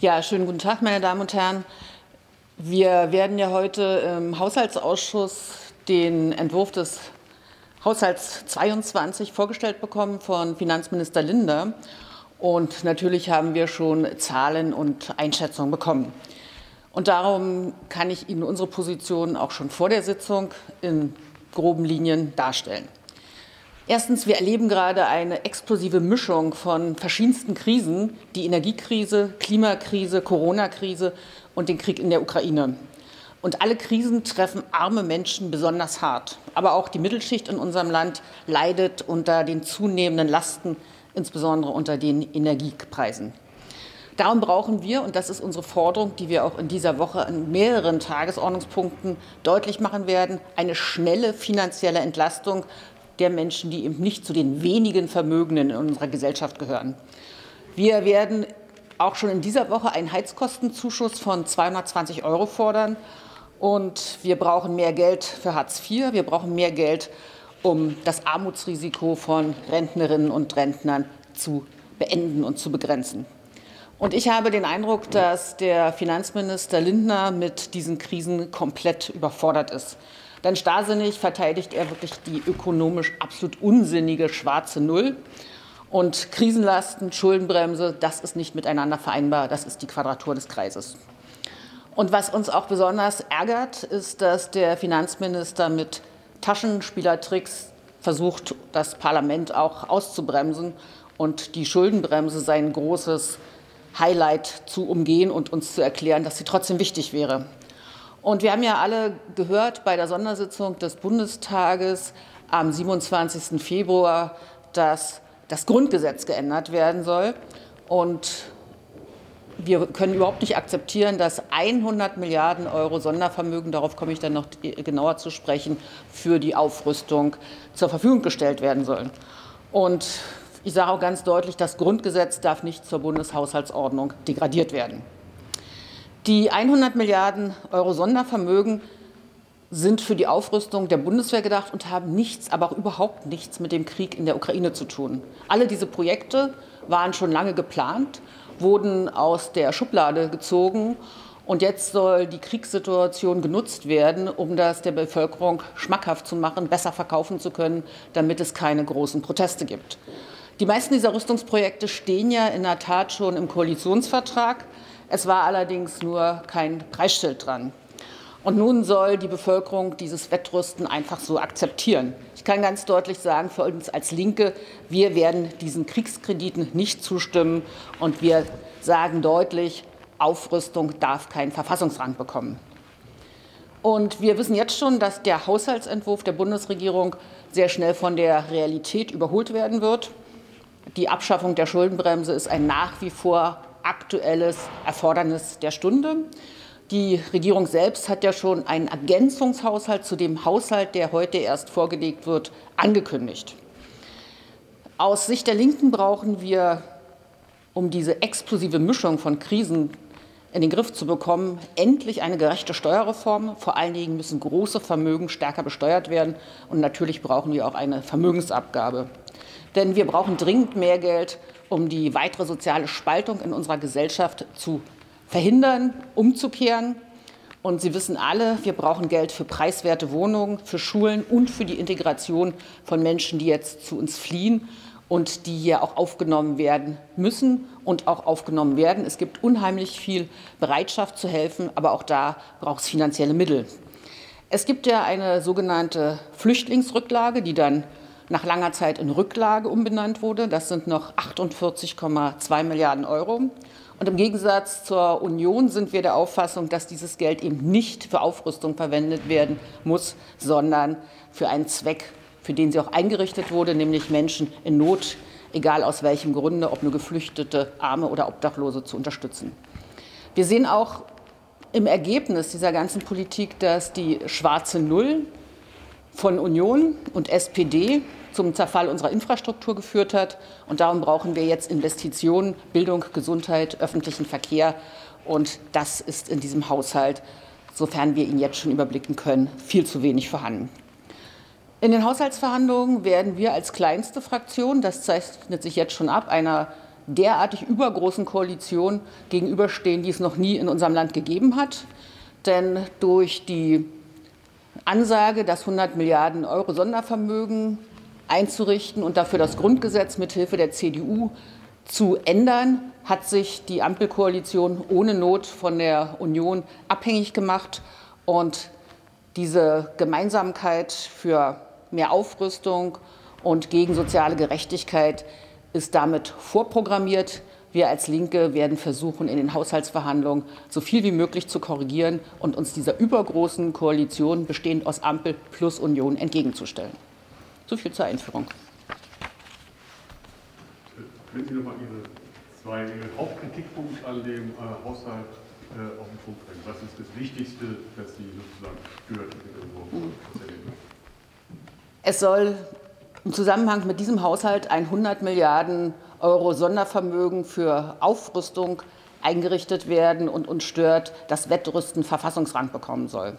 Ja, schönen guten Tag, meine Damen und Herren. Wir werden ja heute im Haushaltsausschuss den Entwurf des Haushalts 22 vorgestellt bekommen von Finanzminister Linder. Und natürlich haben wir schon Zahlen und Einschätzungen bekommen. Und darum kann ich Ihnen unsere Position auch schon vor der Sitzung in groben Linien darstellen. Erstens, wir erleben gerade eine explosive Mischung von verschiedensten Krisen, die Energiekrise, Klimakrise, Corona-Krise und den Krieg in der Ukraine. Und alle Krisen treffen arme Menschen besonders hart. Aber auch die Mittelschicht in unserem Land leidet unter den zunehmenden Lasten, insbesondere unter den Energiepreisen. Darum brauchen wir, und das ist unsere Forderung, die wir auch in dieser Woche an mehreren Tagesordnungspunkten deutlich machen werden, eine schnelle finanzielle Entlastung der Menschen, die eben nicht zu den wenigen Vermögenden in unserer Gesellschaft gehören. Wir werden auch schon in dieser Woche einen Heizkostenzuschuss von 220 Euro fordern. Und wir brauchen mehr Geld für Hartz IV. Wir brauchen mehr Geld, um das Armutsrisiko von Rentnerinnen und Rentnern zu beenden und zu begrenzen. Und ich habe den Eindruck, dass der Finanzminister Lindner mit diesen Krisen komplett überfordert ist. Denn starrsinnig verteidigt er wirklich die ökonomisch absolut unsinnige schwarze Null. Und Krisenlasten, Schuldenbremse, das ist nicht miteinander vereinbar. Das ist die Quadratur des Kreises. Und was uns auch besonders ärgert, ist, dass der Finanzminister mit Taschenspielertricks versucht, das Parlament auch auszubremsen und die Schuldenbremse sein großes Highlight zu umgehen und uns zu erklären, dass sie trotzdem wichtig wäre. Und wir haben ja alle gehört bei der Sondersitzung des Bundestages am 27. Februar, dass das Grundgesetz geändert werden soll. Und wir können überhaupt nicht akzeptieren, dass 100 Milliarden Euro Sondervermögen, darauf komme ich dann noch genauer zu sprechen, für die Aufrüstung zur Verfügung gestellt werden sollen. Und ich sage auch ganz deutlich, das Grundgesetz darf nicht zur Bundeshaushaltsordnung degradiert werden. Die 100 Milliarden Euro Sondervermögen sind für die Aufrüstung der Bundeswehr gedacht und haben nichts, aber auch überhaupt nichts mit dem Krieg in der Ukraine zu tun. Alle diese Projekte waren schon lange geplant, wurden aus der Schublade gezogen und jetzt soll die Kriegssituation genutzt werden, um das der Bevölkerung schmackhaft zu machen, besser verkaufen zu können, damit es keine großen Proteste gibt. Die meisten dieser Rüstungsprojekte stehen ja in der Tat schon im Koalitionsvertrag. Es war allerdings nur kein Preisschild dran. Und nun soll die Bevölkerung dieses Wettrüsten einfach so akzeptieren. Ich kann ganz deutlich sagen, für uns als Linke, wir werden diesen Kriegskrediten nicht zustimmen. Und wir sagen deutlich, Aufrüstung darf keinen Verfassungsrang bekommen. Und wir wissen jetzt schon, dass der Haushaltsentwurf der Bundesregierung sehr schnell von der Realität überholt werden wird. Die Abschaffung der Schuldenbremse ist ein nach wie vor aktuelles Erfordernis der Stunde. Die Regierung selbst hat ja schon einen Ergänzungshaushalt zu dem Haushalt, der heute erst vorgelegt wird, angekündigt. Aus Sicht der Linken brauchen wir, um diese explosive Mischung von Krisen in den Griff zu bekommen, endlich eine gerechte Steuerreform. Vor allen Dingen müssen große Vermögen stärker besteuert werden. Und natürlich brauchen wir auch eine Vermögensabgabe. Denn wir brauchen dringend mehr Geld, um die weitere soziale Spaltung in unserer Gesellschaft zu verhindern, umzukehren. Und Sie wissen alle, wir brauchen Geld für preiswerte Wohnungen, für Schulen und für die Integration von Menschen, die jetzt zu uns fliehen und die hier auch aufgenommen werden müssen und auch aufgenommen werden. Es gibt unheimlich viel Bereitschaft zu helfen, aber auch da braucht es finanzielle Mittel. Es gibt ja eine sogenannte Flüchtlingsrücklage, die dann nach langer Zeit in Rücklage umbenannt wurde. Das sind noch 48,2 Milliarden Euro. Und im Gegensatz zur Union sind wir der Auffassung, dass dieses Geld eben nicht für Aufrüstung verwendet werden muss, sondern für einen Zweck, für den sie auch eingerichtet wurde, nämlich Menschen in Not, egal aus welchem Grunde, ob nur Geflüchtete, Arme oder Obdachlose zu unterstützen. Wir sehen auch im Ergebnis dieser ganzen Politik, dass die schwarze Null von Union und SPD zum Zerfall unserer Infrastruktur geführt hat. Und darum brauchen wir jetzt Investitionen, Bildung, Gesundheit, öffentlichen Verkehr. Und das ist in diesem Haushalt, sofern wir ihn jetzt schon überblicken können, viel zu wenig vorhanden. In den Haushaltsverhandlungen werden wir als kleinste Fraktion, das zeichnet sich jetzt schon ab, einer derartig übergroßen Koalition gegenüberstehen, die es noch nie in unserem Land gegeben hat. Denn durch die Ansage, das 100 Milliarden Euro Sondervermögen einzurichten und dafür das Grundgesetz mit Hilfe der CDU zu ändern, hat sich die Ampelkoalition ohne Not von der Union abhängig gemacht. Und diese Gemeinsamkeit für mehr Aufrüstung und gegen soziale Gerechtigkeit ist damit vorprogrammiert. Wir als Linke werden versuchen, in den Haushaltsverhandlungen so viel wie möglich zu korrigieren und uns dieser übergroßen Koalition, bestehend aus Ampel plus Union, entgegenzustellen. So viel zur Einführung. Können Sie noch mal Ihre zwei Hauptkritikpunkte an dem äh, Haushalt äh, auf den Punkt bringen? Was ist das Wichtigste, das Sie sozusagen stört? Mhm. Es soll im Zusammenhang mit diesem Haushalt ein 100 Milliarden Euro Sondervermögen für Aufrüstung eingerichtet werden und uns stört, dass Wettrüsten Verfassungsrang bekommen soll.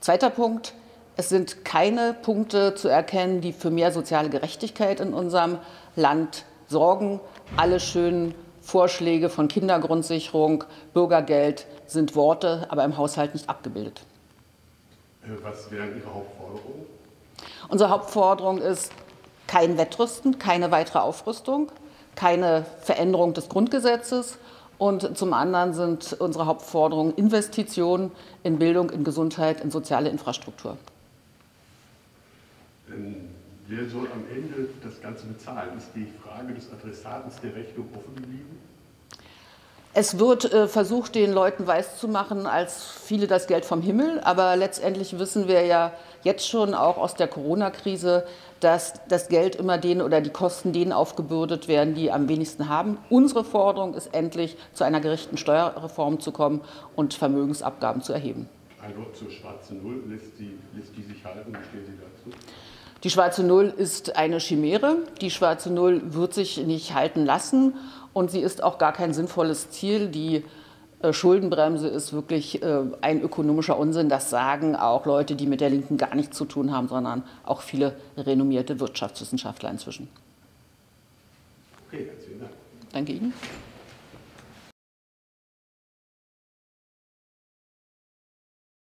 Zweiter Punkt. Es sind keine Punkte zu erkennen, die für mehr soziale Gerechtigkeit in unserem Land sorgen. Alle schönen Vorschläge von Kindergrundsicherung, Bürgergeld sind Worte, aber im Haushalt nicht abgebildet. Äh, was wären Ihre Hauptforderungen? Unsere Hauptforderung ist kein Wettrüsten, keine weitere Aufrüstung, keine Veränderung des Grundgesetzes. Und zum anderen sind unsere Hauptforderungen Investitionen in Bildung, in Gesundheit, in soziale Infrastruktur. Wer soll am Ende das Ganze bezahlen? Ist die Frage des Adressaten der Rechnung offen geblieben? Es wird äh, versucht, den Leuten weiszumachen, als viele das Geld vom Himmel. Aber letztendlich wissen wir ja jetzt schon auch aus der Corona-Krise, dass das Geld immer denen oder die Kosten denen aufgebürdet werden, die am wenigsten haben. Unsere Forderung ist endlich, zu einer gerechten Steuerreform zu kommen und Vermögensabgaben zu erheben. Ein Wort zur schwarzen Null. Lässt die, lässt die sich halten? Wie stehen Sie dazu? Die schwarze Null ist eine Chimäre. Die schwarze Null wird sich nicht halten lassen und sie ist auch gar kein sinnvolles Ziel. Die äh, Schuldenbremse ist wirklich äh, ein ökonomischer Unsinn. Das sagen auch Leute, die mit der Linken gar nichts zu tun haben, sondern auch viele renommierte Wirtschaftswissenschaftler inzwischen. Okay, vielen Dank. Danke Ihnen.